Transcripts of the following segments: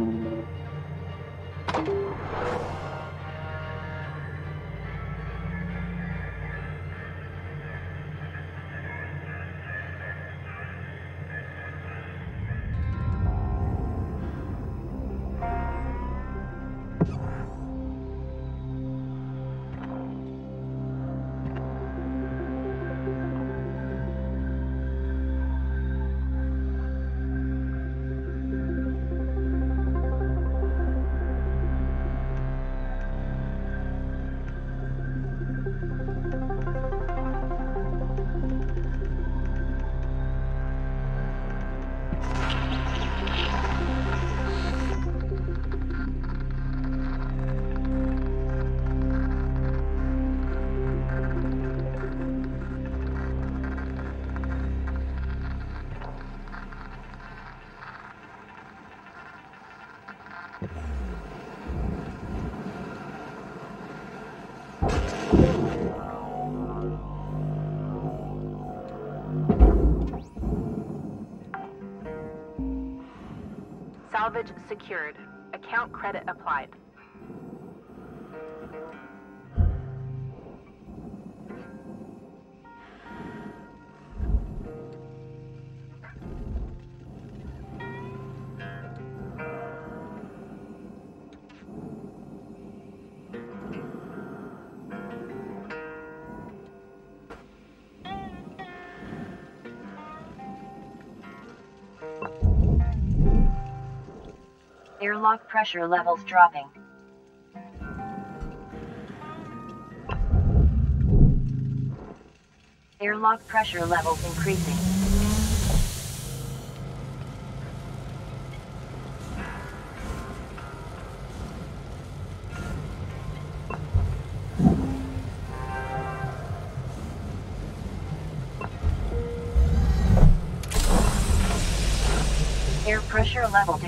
Hum. Secured. Account credit applied. Airlock pressure levels dropping. Airlock pressure levels increasing. Air pressure level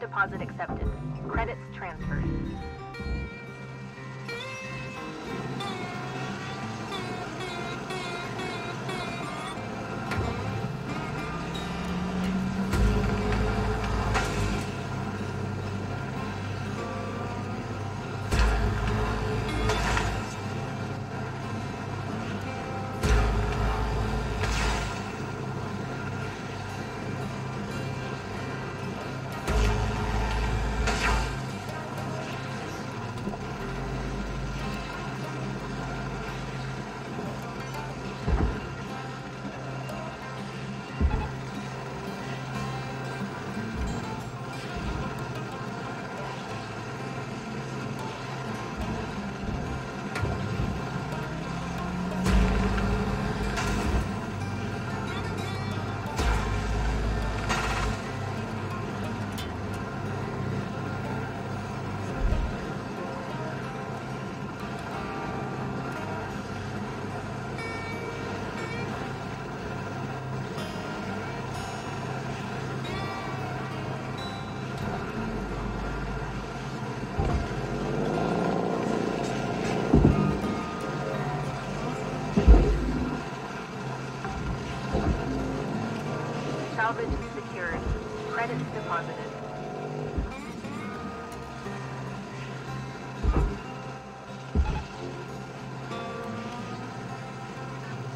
deposit accepted. Credits transferred.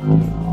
Salvage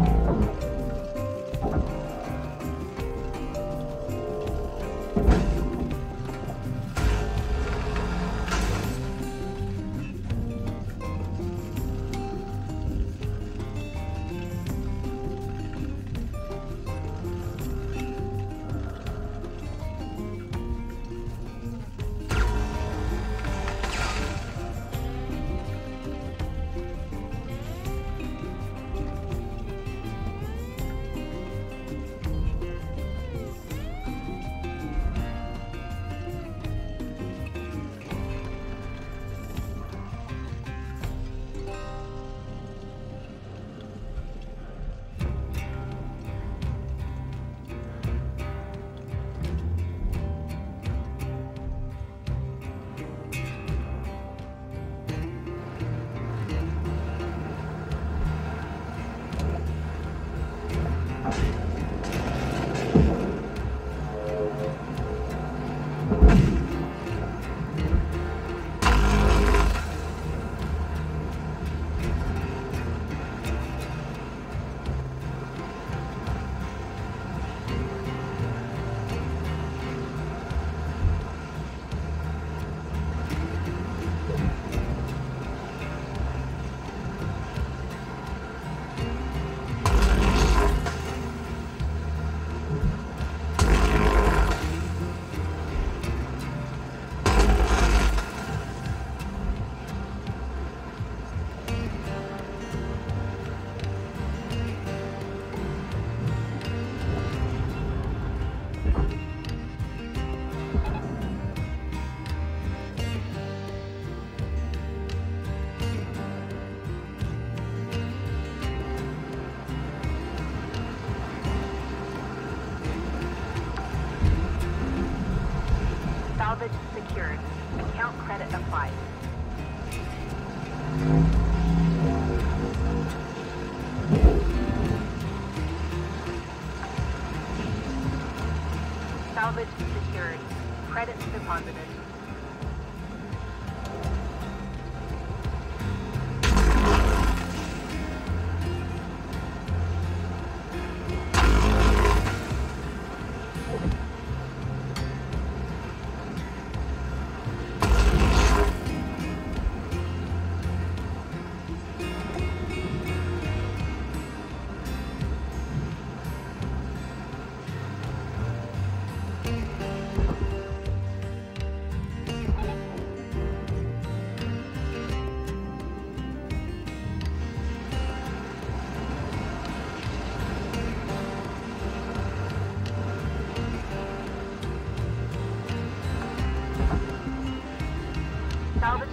deposited.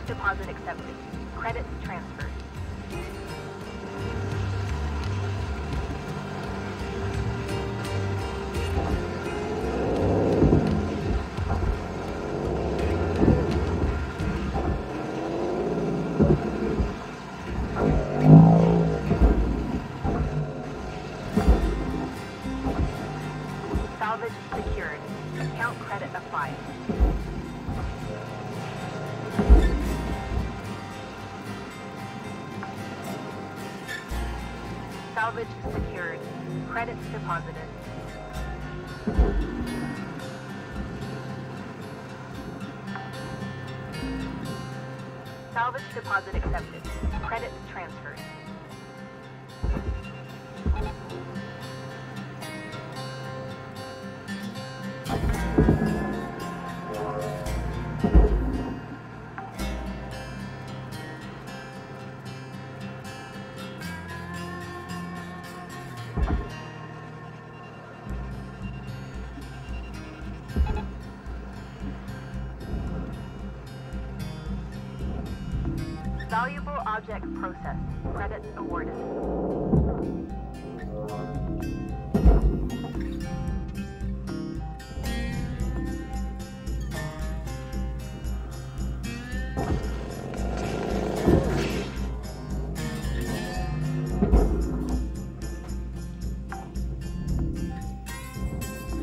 Deposit accepted. Credits transferred. Object processed. Credits awarded.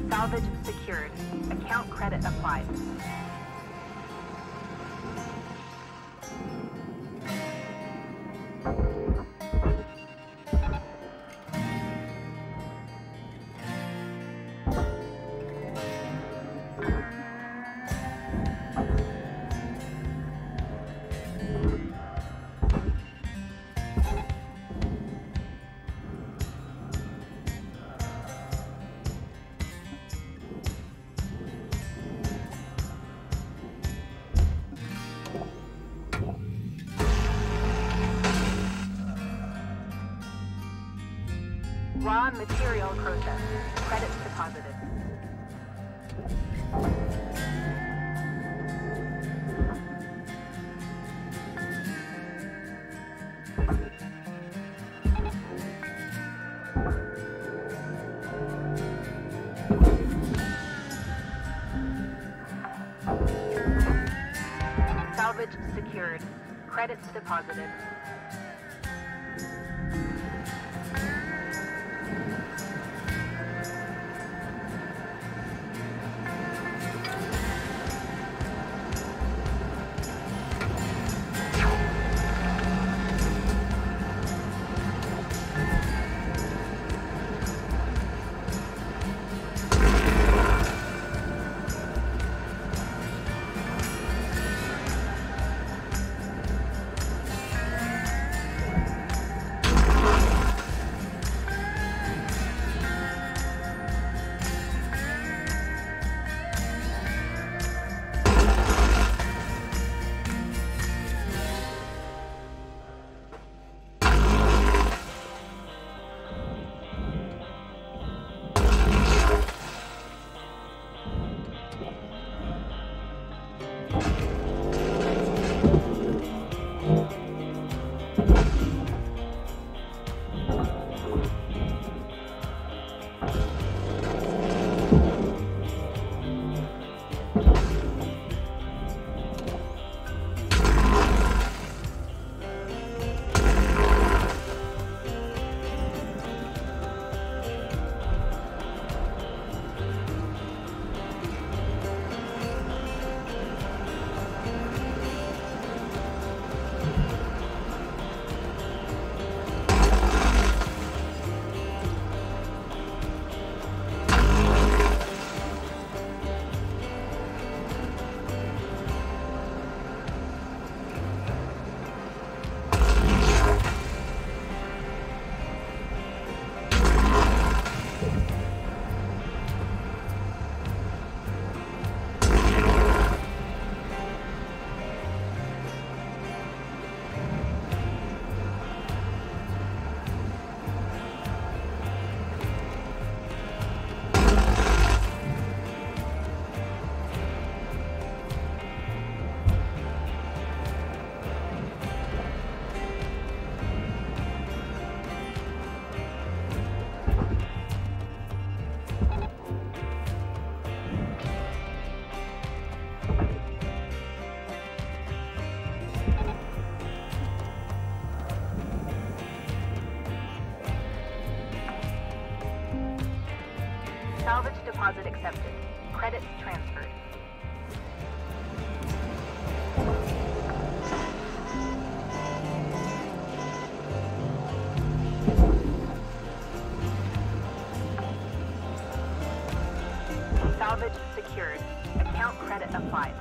Salvage secured. Account credit applied. Salvage secured. Credits deposited. five.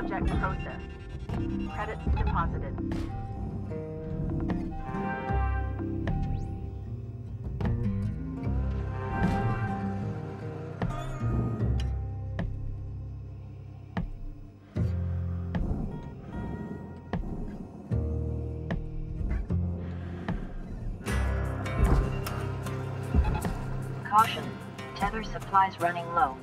Project process. Credits deposited. Caution. Tether supplies running low.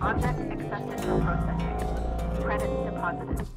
Object accepted for processing. Credit deposited.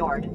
Tethers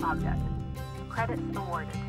object. Credits awarded.